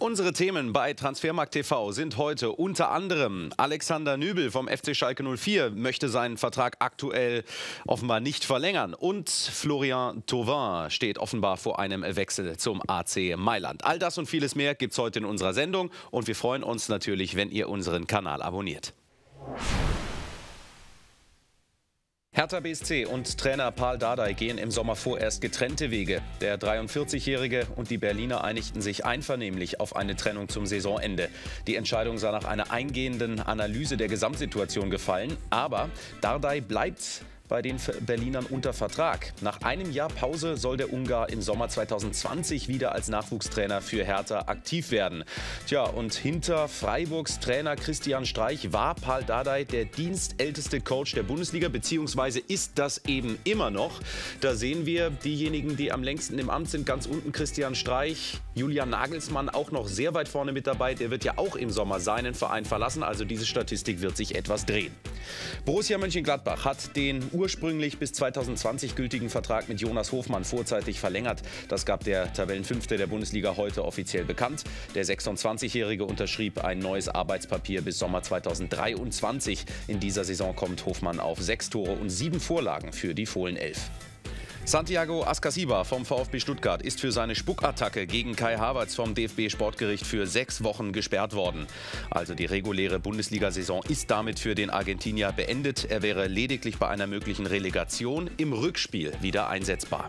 Unsere Themen bei Transfermarkt TV sind heute unter anderem Alexander Nübel vom FC Schalke 04 möchte seinen Vertrag aktuell offenbar nicht verlängern und Florian Thauvin steht offenbar vor einem Wechsel zum AC Mailand. All das und vieles mehr gibt es heute in unserer Sendung und wir freuen uns natürlich, wenn ihr unseren Kanal abonniert. Hertha BSC und Trainer Paul Dardai gehen im Sommer vorerst getrennte Wege. Der 43-Jährige und die Berliner einigten sich einvernehmlich auf eine Trennung zum Saisonende. Die Entscheidung sei nach einer eingehenden Analyse der Gesamtsituation gefallen. Aber Dardai bleibt bei den Berlinern unter Vertrag. Nach einem Jahr Pause soll der Ungar im Sommer 2020 wieder als Nachwuchstrainer für Hertha aktiv werden. Tja, und hinter Freiburgs Trainer Christian Streich war Paul Dardai der dienstälteste Coach der Bundesliga, beziehungsweise ist das eben immer noch. Da sehen wir diejenigen, die am längsten im Amt sind, ganz unten Christian Streich, Julian Nagelsmann auch noch sehr weit vorne mit dabei. Der wird ja auch im Sommer seinen Verein verlassen, also diese Statistik wird sich etwas drehen. Borussia Mönchengladbach hat den ursprünglich bis 2020 gültigen Vertrag mit Jonas Hofmann vorzeitig verlängert. Das gab der Tabellenfünfte der Bundesliga heute offiziell bekannt. Der 26-Jährige unterschrieb ein neues Arbeitspapier bis Sommer 2023. In dieser Saison kommt Hofmann auf sechs Tore und sieben Vorlagen für die Fohlen 11. Santiago Ascasiba vom VfB Stuttgart ist für seine Spuckattacke gegen Kai Havertz vom DFB Sportgericht für sechs Wochen gesperrt worden. Also die reguläre Bundesliga-Saison ist damit für den Argentinier beendet. Er wäre lediglich bei einer möglichen Relegation im Rückspiel wieder einsetzbar.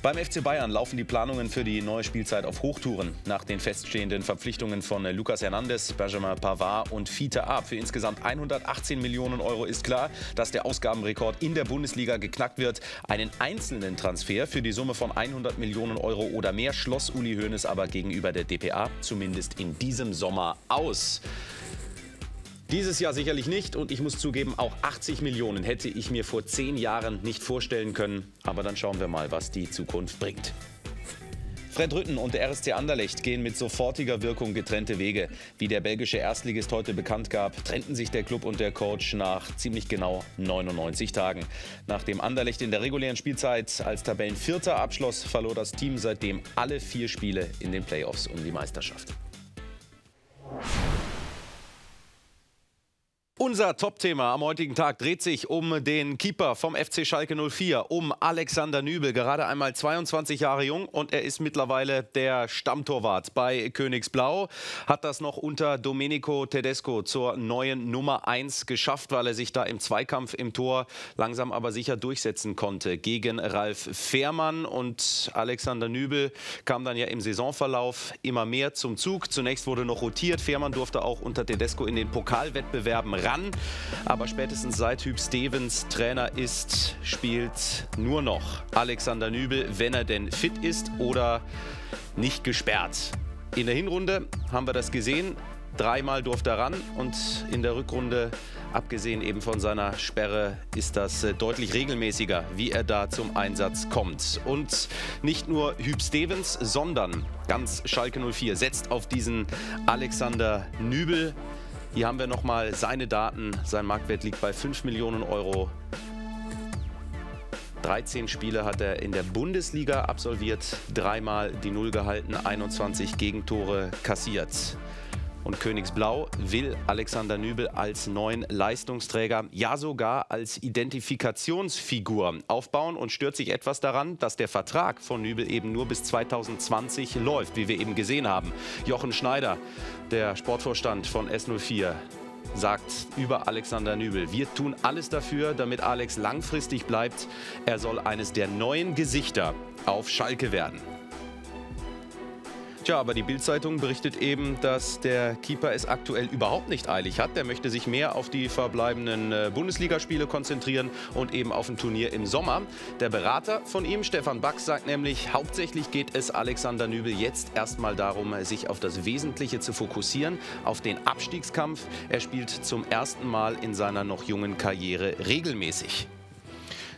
Beim FC Bayern laufen die Planungen für die neue Spielzeit auf Hochtouren. Nach den feststehenden Verpflichtungen von Lucas Hernandez, Benjamin Pavard und Fiete Ab für insgesamt 118 Millionen Euro ist klar, dass der Ausgabenrekord in der Bundesliga geknackt wird. Einen einzelnen Transfer für die Summe von 100 Millionen Euro oder mehr schloss Uli Hoeneß aber gegenüber der DPA zumindest in diesem Sommer aus. Dieses Jahr sicherlich nicht und ich muss zugeben, auch 80 Millionen hätte ich mir vor zehn Jahren nicht vorstellen können. Aber dann schauen wir mal, was die Zukunft bringt. Fred Rütten und der RSC Anderlecht gehen mit sofortiger Wirkung getrennte Wege. Wie der belgische Erstligist heute bekannt gab, trennten sich der Club und der Coach nach ziemlich genau 99 Tagen. Nachdem Anderlecht in der regulären Spielzeit als Tabellenvierter abschloss, verlor das Team seitdem alle vier Spiele in den Playoffs um die Meisterschaft. Unser Top-Thema am heutigen Tag dreht sich um den Keeper vom FC Schalke 04, um Alexander Nübel. Gerade einmal 22 Jahre jung und er ist mittlerweile der Stammtorwart bei Königsblau. Hat das noch unter Domenico Tedesco zur neuen Nummer 1 geschafft, weil er sich da im Zweikampf im Tor langsam aber sicher durchsetzen konnte gegen Ralf Fährmann. Und Alexander Nübel kam dann ja im Saisonverlauf immer mehr zum Zug. Zunächst wurde noch rotiert. Fährmann durfte auch unter Tedesco in den Pokalwettbewerben ran ran. Aber spätestens seit Hüb Stevens Trainer ist, spielt nur noch Alexander Nübel, wenn er denn fit ist oder nicht gesperrt. In der Hinrunde haben wir das gesehen. Dreimal durfte er ran und in der Rückrunde, abgesehen eben von seiner Sperre, ist das äh, deutlich regelmäßiger, wie er da zum Einsatz kommt. Und nicht nur Hüb Stevens, sondern ganz Schalke 04 setzt auf diesen Alexander Nübel. Hier haben wir nochmal seine Daten. Sein Marktwert liegt bei 5 Millionen Euro. 13 Spiele hat er in der Bundesliga absolviert, dreimal die Null gehalten, 21 Gegentore kassiert. Und Königsblau will Alexander Nübel als neuen Leistungsträger, ja sogar als Identifikationsfigur aufbauen und stört sich etwas daran, dass der Vertrag von Nübel eben nur bis 2020 läuft, wie wir eben gesehen haben. Jochen Schneider, der Sportvorstand von S04, sagt über Alexander Nübel. Wir tun alles dafür, damit Alex langfristig bleibt. Er soll eines der neuen Gesichter auf Schalke werden. Tja, aber die Bildzeitung berichtet eben, dass der Keeper es aktuell überhaupt nicht eilig hat. Der möchte sich mehr auf die verbleibenden äh, Bundesligaspiele konzentrieren und eben auf ein Turnier im Sommer. Der Berater von ihm, Stefan Bax, sagt nämlich, hauptsächlich geht es Alexander Nübel jetzt erstmal darum, sich auf das Wesentliche zu fokussieren, auf den Abstiegskampf. Er spielt zum ersten Mal in seiner noch jungen Karriere regelmäßig.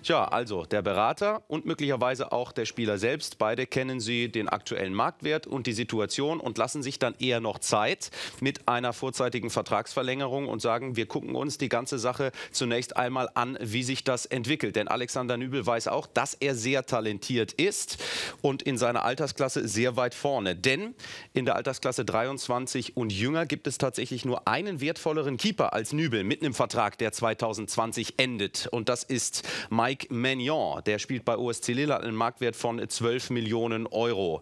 Tja, also der Berater und möglicherweise auch der Spieler selbst, beide kennen sie den aktuellen Marktwert und die Situation und lassen sich dann eher noch Zeit mit einer vorzeitigen Vertragsverlängerung und sagen, wir gucken uns die ganze Sache zunächst einmal an, wie sich das entwickelt. Denn Alexander Nübel weiß auch, dass er sehr talentiert ist und in seiner Altersklasse sehr weit vorne. Denn in der Altersklasse 23 und jünger gibt es tatsächlich nur einen wertvolleren Keeper als Nübel mit einem Vertrag, der 2020 endet. Und das ist Mike Magnon. Der spielt bei OSC Lille einen Marktwert von 12 Millionen Euro.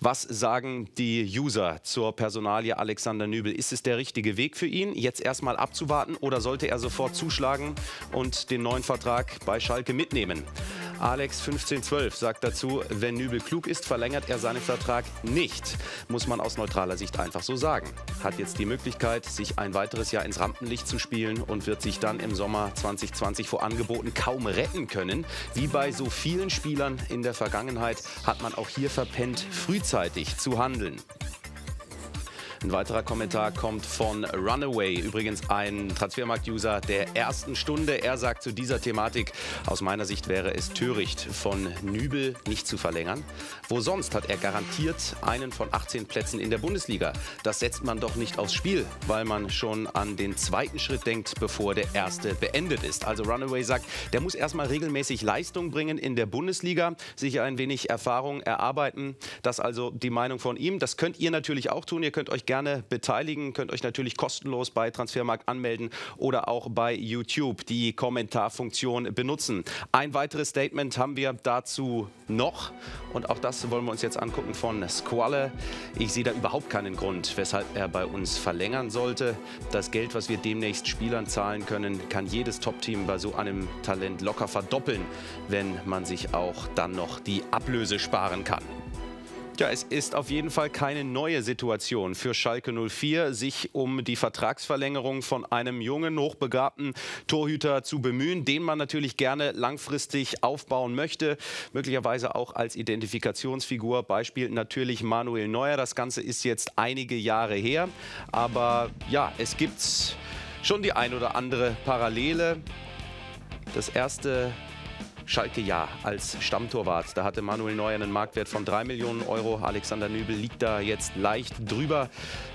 Was sagen die User zur Personalie Alexander Nübel? Ist es der richtige Weg für ihn, jetzt erstmal abzuwarten oder sollte er sofort zuschlagen und den neuen Vertrag bei Schalke mitnehmen? Alex 1512 sagt dazu, wenn Nübel klug ist, verlängert er seinen Vertrag nicht. Muss man aus neutraler Sicht einfach so sagen. Hat jetzt die Möglichkeit, sich ein weiteres Jahr ins Rampenlicht zu spielen und wird sich dann im Sommer 2020 vor Angeboten kaum retten können. Wie bei so vielen Spielern in der Vergangenheit hat man auch hier verpennt, frühzeitig zu handeln. Ein weiterer Kommentar kommt von Runaway, übrigens ein Transfermarkt-User der ersten Stunde. Er sagt zu dieser Thematik, aus meiner Sicht wäre es töricht, von Nübel nicht zu verlängern. Wo sonst hat er garantiert einen von 18 Plätzen in der Bundesliga. Das setzt man doch nicht aufs Spiel, weil man schon an den zweiten Schritt denkt, bevor der erste beendet ist. Also Runaway sagt, der muss erstmal regelmäßig Leistung bringen in der Bundesliga, sich ein wenig Erfahrung erarbeiten. Das also die Meinung von ihm. Das könnt ihr natürlich auch tun. Ihr könnt euch gerne beteiligen. Könnt euch natürlich kostenlos bei Transfermarkt anmelden oder auch bei YouTube die Kommentarfunktion benutzen. Ein weiteres Statement haben wir dazu noch und auch das wollen wir uns jetzt angucken von Squalle. Ich sehe da überhaupt keinen Grund, weshalb er bei uns verlängern sollte. Das Geld, was wir demnächst Spielern zahlen können, kann jedes Top-Team bei so einem Talent locker verdoppeln, wenn man sich auch dann noch die Ablöse sparen kann. Ja, es ist auf jeden Fall keine neue Situation für Schalke 04, sich um die Vertragsverlängerung von einem jungen, hochbegabten Torhüter zu bemühen, den man natürlich gerne langfristig aufbauen möchte, möglicherweise auch als Identifikationsfigur. Beispiel natürlich Manuel Neuer. Das Ganze ist jetzt einige Jahre her, aber ja, es gibt schon die ein oder andere Parallele. Das erste Schalke ja als Stammtorwart. Da hatte Manuel Neuer einen Marktwert von 3 Millionen Euro. Alexander Nübel liegt da jetzt leicht drüber.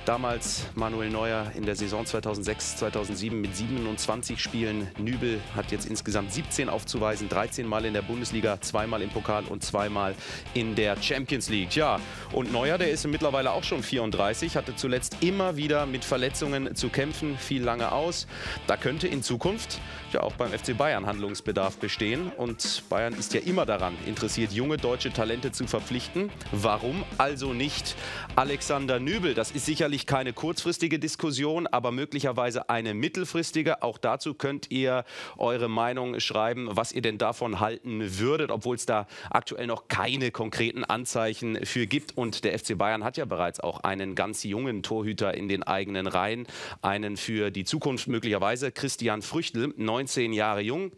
Damals Manuel Neuer in der Saison 2006, 2007 mit 27 Spielen. Nübel hat jetzt insgesamt 17 aufzuweisen, 13 Mal in der Bundesliga, zweimal im Pokal und zweimal in der Champions League. Ja, und Neuer, der ist mittlerweile auch schon 34, hatte zuletzt immer wieder mit Verletzungen zu kämpfen, fiel lange aus. Da könnte in Zukunft ja auch beim FC Bayern Handlungsbedarf bestehen. Und Bayern ist ja immer daran interessiert, junge deutsche Talente zu verpflichten. Warum also nicht Alexander Nübel? Das ist sicherlich keine kurzfristige Diskussion, aber möglicherweise eine mittelfristige. Auch dazu könnt ihr eure Meinung schreiben, was ihr denn davon halten würdet, obwohl es da aktuell noch keine konkreten Anzeichen für gibt. Und der FC Bayern hat ja bereits auch einen ganz jungen Torhüter in den eigenen Reihen, einen für die Zukunft möglicherweise, Christian Früchtl, 19 19 Jahre jung.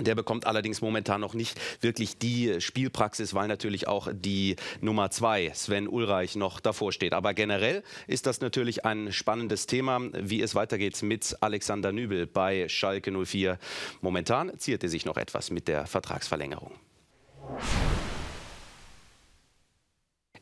Der bekommt allerdings momentan noch nicht wirklich die Spielpraxis, weil natürlich auch die Nummer zwei, Sven Ulreich, noch davor steht. Aber generell ist das natürlich ein spannendes Thema, wie es weitergeht mit Alexander Nübel bei Schalke 04. Momentan ziert er sich noch etwas mit der Vertragsverlängerung.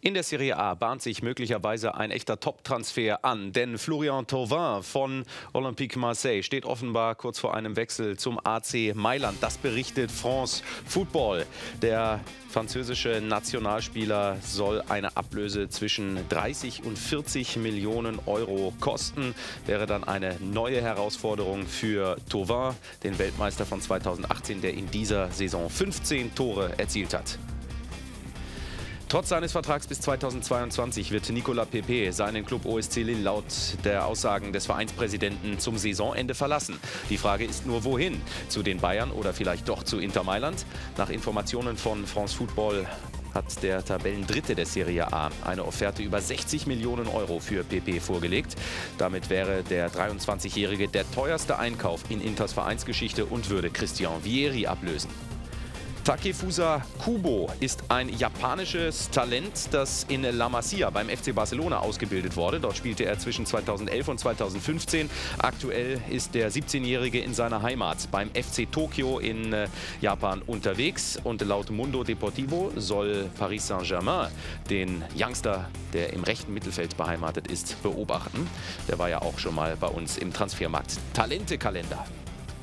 In der Serie A bahnt sich möglicherweise ein echter Top-Transfer an, denn Florian Thauvin von Olympique Marseille steht offenbar kurz vor einem Wechsel zum AC Mailand. Das berichtet France Football. Der französische Nationalspieler soll eine Ablöse zwischen 30 und 40 Millionen Euro kosten. Wäre dann eine neue Herausforderung für Thauvin, den Weltmeister von 2018, der in dieser Saison 15 Tore erzielt hat. Trotz seines Vertrags bis 2022 wird Nicolas Pepe seinen Club OSC Lille laut der Aussagen des Vereinspräsidenten zum Saisonende verlassen. Die Frage ist nur, wohin? Zu den Bayern oder vielleicht doch zu Inter Mailand? Nach Informationen von France Football hat der Tabellendritte der Serie A eine Offerte über 60 Millionen Euro für PP vorgelegt. Damit wäre der 23-Jährige der teuerste Einkauf in Inters Vereinsgeschichte und würde Christian Vieri ablösen. Takefusa Kubo ist ein japanisches Talent, das in La Masia beim FC Barcelona ausgebildet wurde. Dort spielte er zwischen 2011 und 2015. Aktuell ist der 17-Jährige in seiner Heimat beim FC Tokio in äh, Japan unterwegs. Und laut Mundo Deportivo soll Paris Saint-Germain den Youngster, der im rechten Mittelfeld beheimatet ist, beobachten. Der war ja auch schon mal bei uns im Transfermarkt. Talentekalender.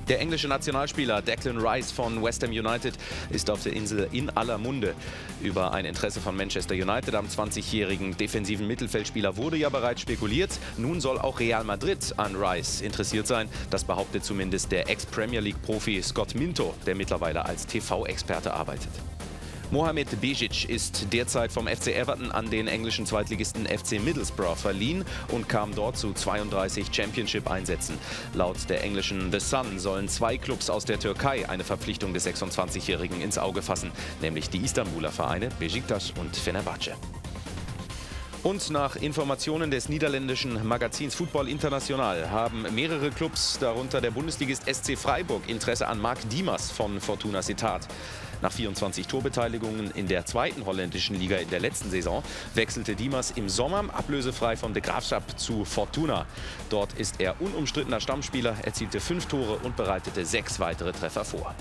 Der englische Nationalspieler Declan Rice von West Ham United ist auf der Insel in aller Munde. Über ein Interesse von Manchester United am 20-jährigen defensiven Mittelfeldspieler wurde ja bereits spekuliert. Nun soll auch Real Madrid an Rice interessiert sein. Das behauptet zumindest der Ex-Premier League-Profi Scott Minto, der mittlerweile als TV-Experte arbeitet. Mohamed Bejic ist derzeit vom FC Everton an den englischen Zweitligisten FC Middlesbrough verliehen und kam dort zu 32 Championship-Einsätzen. Laut der englischen The Sun sollen zwei Clubs aus der Türkei eine Verpflichtung des 26-Jährigen ins Auge fassen, nämlich die Istanbuler Vereine Besiktas und Fenerbahce. Und nach Informationen des niederländischen Magazins Football International haben mehrere Clubs, darunter der Bundesligist SC Freiburg, Interesse an Marc Diemers von Fortuna Citat. Nach 24 Torbeteiligungen in der zweiten holländischen Liga in der letzten Saison wechselte Diemers im Sommer ablösefrei von De Graafschap zu Fortuna. Dort ist er unumstrittener Stammspieler, erzielte fünf Tore und bereitete sechs weitere Treffer vor.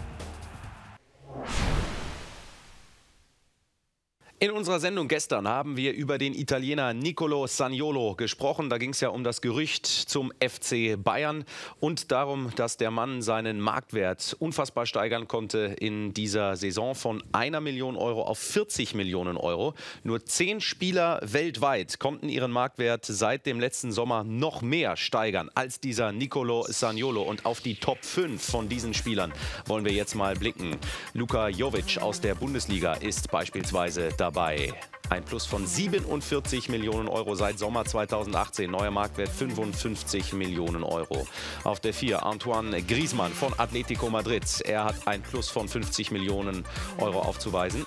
In unserer Sendung gestern haben wir über den Italiener Nicolo Saniolo gesprochen. Da ging es ja um das Gerücht zum FC Bayern und darum, dass der Mann seinen Marktwert unfassbar steigern konnte in dieser Saison von einer Million Euro auf 40 Millionen Euro. Nur zehn Spieler weltweit konnten ihren Marktwert seit dem letzten Sommer noch mehr steigern als dieser Nicolo Saniolo. Und auf die Top 5 von diesen Spielern wollen wir jetzt mal blicken. Luka Jovic aus der Bundesliga ist beispielsweise da dabei. Ein Plus von 47 Millionen Euro seit Sommer 2018. Neuer Marktwert 55 Millionen Euro. Auf der 4 Antoine Griezmann von Atletico Madrid. Er hat ein Plus von 50 Millionen Euro aufzuweisen.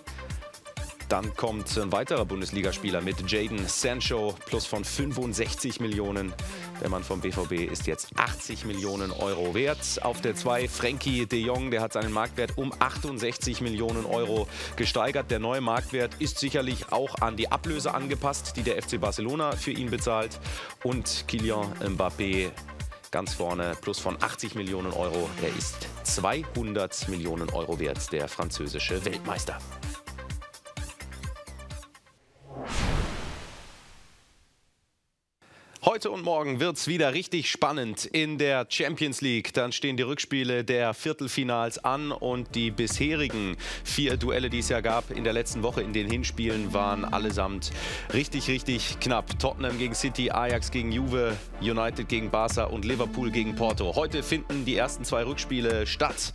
Dann kommt ein weiterer Bundesligaspieler mit Jaden Sancho, plus von 65 Millionen. Der Mann vom BVB ist jetzt 80 Millionen Euro wert. Auf der 2 Frankie de Jong, der hat seinen Marktwert um 68 Millionen Euro gesteigert. Der neue Marktwert ist sicherlich auch an die Ablöse angepasst, die der FC Barcelona für ihn bezahlt. Und Kylian Mbappé ganz vorne, plus von 80 Millionen Euro. Er ist 200 Millionen Euro wert, der französische Weltmeister. Heute und morgen wird es wieder richtig spannend in der Champions League. Dann stehen die Rückspiele der Viertelfinals an und die bisherigen vier Duelle, die es ja gab in der letzten Woche in den Hinspielen, waren allesamt richtig, richtig knapp. Tottenham gegen City, Ajax gegen Juve, United gegen Barca und Liverpool gegen Porto. Heute finden die ersten zwei Rückspiele statt.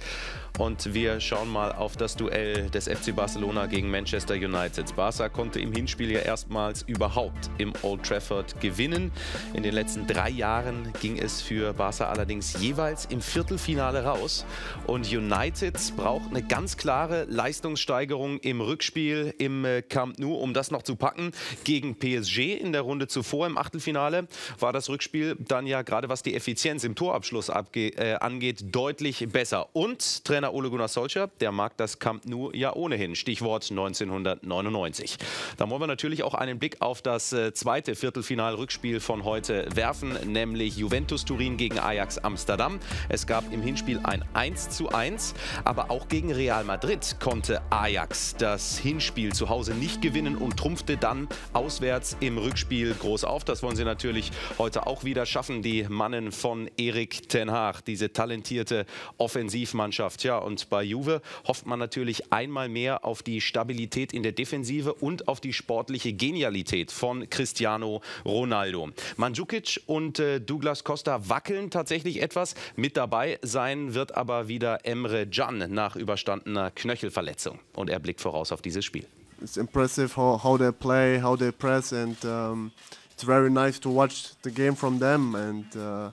Und wir schauen mal auf das Duell des FC Barcelona gegen Manchester United. Barca konnte im Hinspiel ja erstmals überhaupt im Old Trafford gewinnen. In den letzten drei Jahren ging es für Barca allerdings jeweils im Viertelfinale raus. Und United braucht eine ganz klare Leistungssteigerung im Rückspiel im äh, Camp Nou, um das noch zu packen. Gegen PSG in der Runde zuvor im Achtelfinale war das Rückspiel dann ja gerade was die Effizienz im Torabschluss äh, angeht, deutlich besser. Und Trainer Trainer Ole Gunnar Solskjaer, der mag das Camp Nou ja ohnehin. Stichwort 1999. Da wollen wir natürlich auch einen Blick auf das äh, zweite Viertelfinal-Rückspiel von heute werfen, nämlich Juventus Turin gegen Ajax Amsterdam. Es gab im Hinspiel ein 1 zu 1, aber auch gegen Real Madrid konnte Ajax das Hinspiel zu Hause nicht gewinnen und trumpfte dann auswärts im Rückspiel groß auf. Das wollen sie natürlich heute auch wieder schaffen, die Mannen von Erik Ten Haag, diese talentierte Offensivmannschaft. Ja, und bei Juve hofft man natürlich einmal mehr auf die Stabilität in der Defensive und auf die sportliche Genialität von Cristiano Ronaldo. Mandzukic und äh, Douglas Costa wackeln tatsächlich etwas. Mit dabei sein wird aber wieder Emre Can nach überstandener Knöchelverletzung. Und er blickt voraus auf dieses Spiel. It's impressive how, how they play, how they press and um, it's very nice to watch the game from them and uh,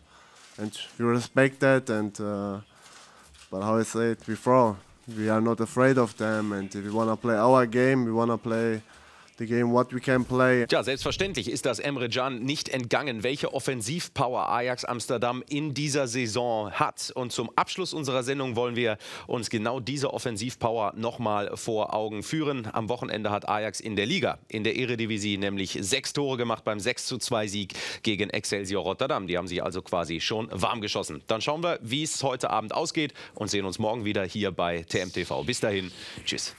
and we respect that and uh, But how I said before, we are not afraid of them, and if we want to play our game, we want to play Ja, selbstverständlich ist das Emre Can nicht entgangen, welche Offensivpower Ajax Amsterdam in dieser Saison hat. Und zum Abschluss unserer Sendung wollen wir uns genau diese Offensivpower nochmal vor Augen führen. Am Wochenende hat Ajax in der Liga, in der Eredivisie, nämlich sechs Tore gemacht beim 6 zu 2 Sieg gegen Excelsior Rotterdam. Die haben sich also quasi schon warm geschossen. Dann schauen wir, wie es heute Abend ausgeht und sehen uns morgen wieder hier bei TMTV. Bis dahin, tschüss.